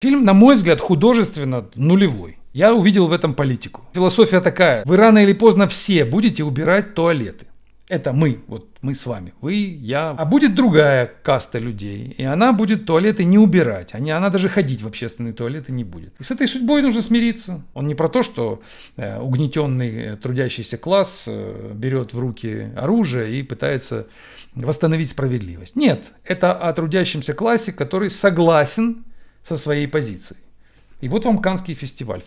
Фильм, на мой взгляд, художественно нулевой. Я увидел в этом политику. Философия такая. Вы рано или поздно все будете убирать туалеты. Это мы, вот мы с вами, вы, я. А будет другая каста людей, и она будет туалеты не убирать, они, она даже ходить в общественные туалеты не будет. И с этой судьбой нужно смириться. Он не про то, что э, угнетенный э, трудящийся класс э, берет в руки оружие и пытается восстановить справедливость. Нет, это о трудящемся классе, который согласен со своей позицией. И вот вам Канский фестиваль.